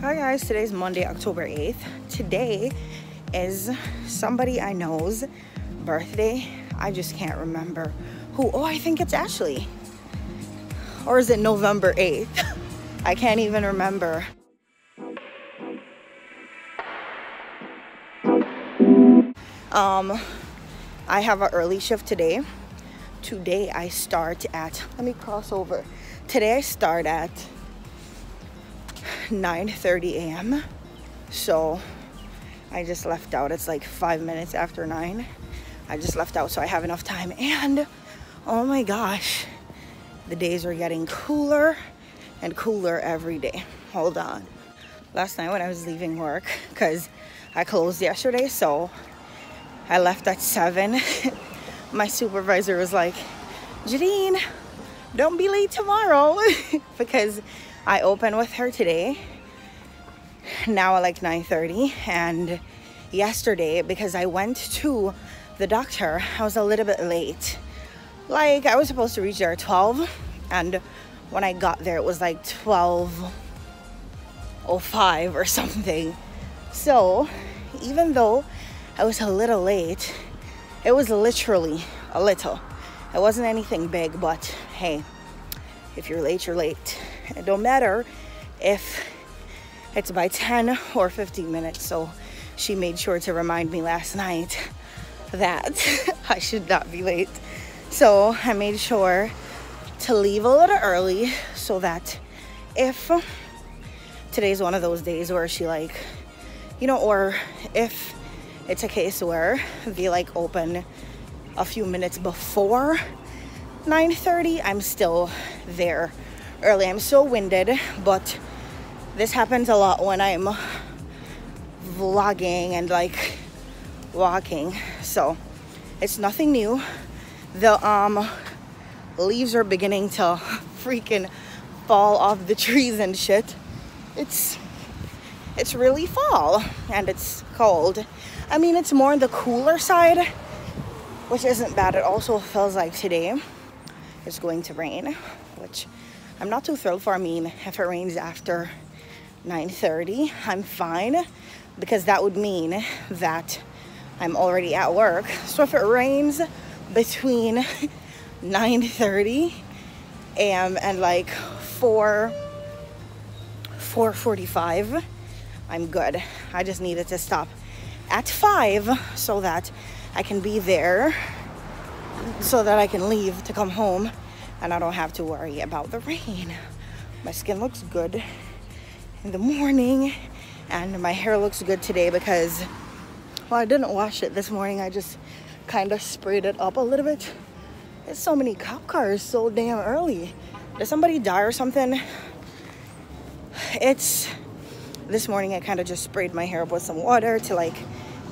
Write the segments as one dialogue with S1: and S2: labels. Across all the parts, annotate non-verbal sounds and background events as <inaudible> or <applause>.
S1: Hi guys, today's Monday, October 8th. Today is somebody I know's birthday. I just can't remember who. Oh, I think it's Ashley. Or is it November 8th? <laughs> I can't even remember. Um, I have an early shift today. Today I start at, let me cross over. Today I start at 9.30 a.m. So I just left out. It's like five minutes after nine. I just left out so I have enough time. And oh my gosh, the days are getting cooler and cooler every day. Hold on. Last night when I was leaving work, because I closed yesterday, so I left at seven. <laughs> My supervisor was like, Jadene, don't be late tomorrow <laughs> because I open with her today. Now at like 9:30 and yesterday because I went to the doctor I was a little bit late. Like I was supposed to reach there at 12 and when I got there it was like 12:05 or something. So even though I was a little late it was literally a little. It wasn't anything big but hey if you're late you're late it don't matter if it's by 10 or 15 minutes. So she made sure to remind me last night that <laughs> I should not be late. So I made sure to leave a little early so that if today's one of those days where she like, you know, or if it's a case where they like open a few minutes before 9:30, I'm still there early. I'm so winded, but this happens a lot when I'm vlogging and like walking. So it's nothing new. The um leaves are beginning to <laughs> freaking fall off the trees and shit. It's it's really fall and it's cold. I mean, it's more on the cooler side, which isn't bad. It also feels like today it's going to rain, which I'm not too thrilled for. I mean, if it rains after 9.30, I'm fine because that would mean that I'm already at work. So if it rains between <laughs> 9.30 a.m. and like 4, 4.45, I'm good. I just needed to stop at 5 so that I can be there so that I can leave to come home and I don't have to worry about the rain. My skin looks good in the morning and my hair looks good today because well I didn't wash it this morning. I just kind of sprayed it up a little bit. There's so many cop cars so damn early. Did somebody die or something? It's this morning I kind of just sprayed my hair up with some water to like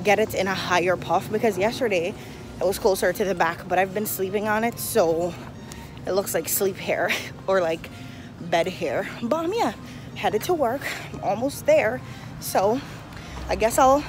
S1: get it in a higher puff because yesterday it was closer to the back but I've been sleeping on it so it looks like sleep hair <laughs> or like bed hair. But um, yeah, headed to work. I'm almost there. So I guess I'll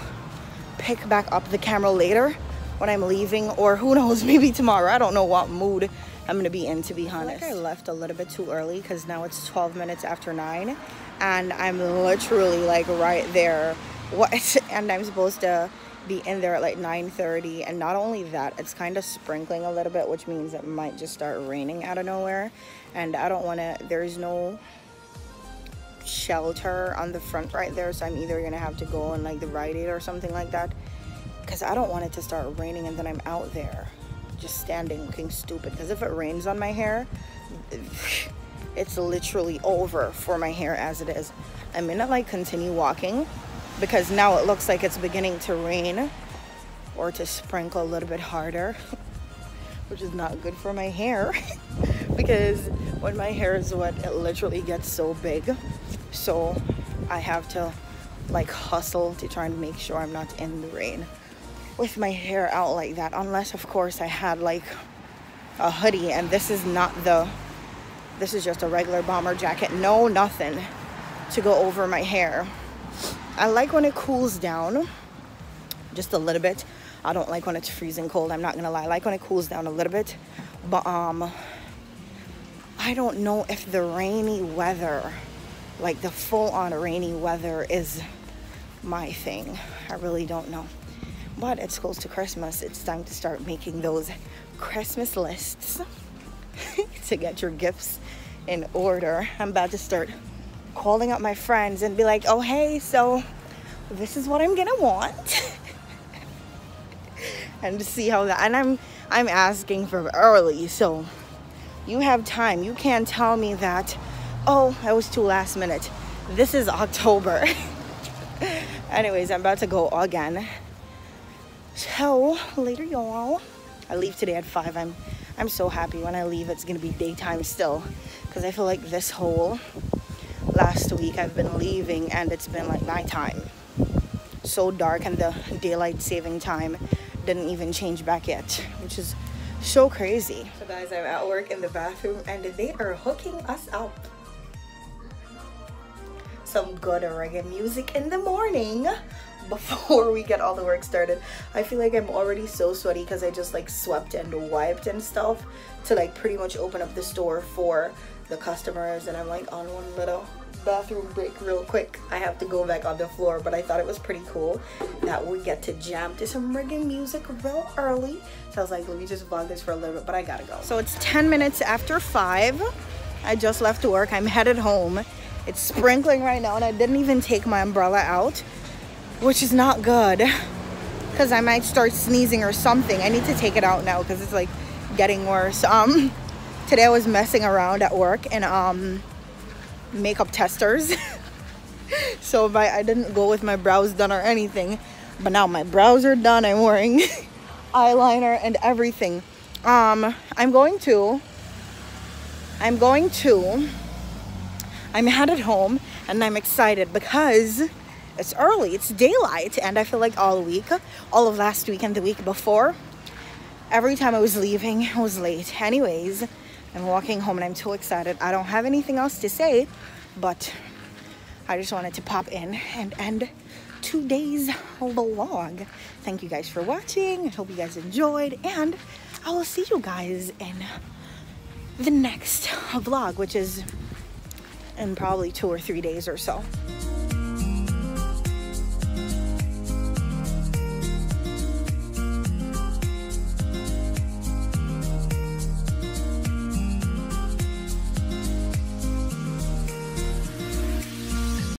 S1: pick back up the camera later when I'm leaving or who <laughs> knows, maybe tomorrow. I don't know what mood I'm gonna be in to be honest. I, like I left a little bit too early because now it's 12 minutes after nine and I'm literally like right there. What <laughs> and I'm supposed to be in there at like 9:30 and not only that it's kind of sprinkling a little bit which means it might just start raining out of nowhere and I don't want to there's no shelter on the front right there so I'm either gonna have to go on like the Aid or something like that because I don't want it to start raining and then I'm out there just standing looking stupid because if it rains on my hair it's literally over for my hair as it is. I'm gonna like continue walking because now it looks like it's beginning to rain or to sprinkle a little bit harder <laughs> which is not good for my hair. <laughs> Because when my hair is wet it literally gets so big. So I have to like hustle to try and make sure I'm not in the rain with my hair out like that. Unless of course I had like a hoodie and this is not the this is just a regular bomber jacket. No nothing to go over my hair I like when it cools down just a little bit. I don't like when it's freezing cold. I'm not gonna lie. I like when it cools down a little bit. But um, I don't know if the rainy weather like the full on rainy weather is my thing. I really don't know. But it's close to Christmas. It's time to start making those Christmas lists <laughs> to get your gifts in order. I'm about to start calling up my friends and be like, oh, hey, so this is what I'm gonna want. <laughs> and see how that, and I'm, I'm asking for early, so you have time. You can't tell me that, oh, I was too last minute. This is October. <laughs> Anyways, I'm about to go again. So later, y'all. I leave today at five. I'm, I'm so happy when I leave. It's gonna be daytime still, because I feel like this whole last week I've been leaving and it's been like nighttime. So dark, and the daylight saving time didn't even change back yet, which is so crazy. So guys, I'm at work in the bathroom and they are hooking us up some good reggae music in the morning <laughs> before we get all the work started. I feel like I'm already so sweaty because I just like swept and wiped and stuff to like pretty much open up the store for the customers and I'm like on one little bathroom break real quick. I have to go back on the floor, but I thought it was pretty cool that we get to jam to some reggae music real early. So I was like, let me just vlog this for a little bit, but I gotta go. So it's 10 minutes after five. I just left work. I'm headed home. It's sprinkling right now and I didn't even take my umbrella out, which is not good because I might start sneezing or something. I need to take it out now because it's like getting worse. Um, <laughs> today I was messing around at work and um, makeup testers. <laughs> so I didn't go with my brows done or anything, but now my brows are done. I'm wearing <laughs> eyeliner and everything. Um, I'm going to, I'm going to I'm headed home and I'm excited because it's early, it's daylight, and I feel like all week, all of last week and the week before, every time I was leaving, I was late. Anyways, I'm walking home and I'm too excited. I don't have anything else to say, but I just wanted to pop in and end today's vlog. Thank you guys for watching. I hope you guys enjoyed, and I will see you guys in the next vlog, which is in probably two or three days or so.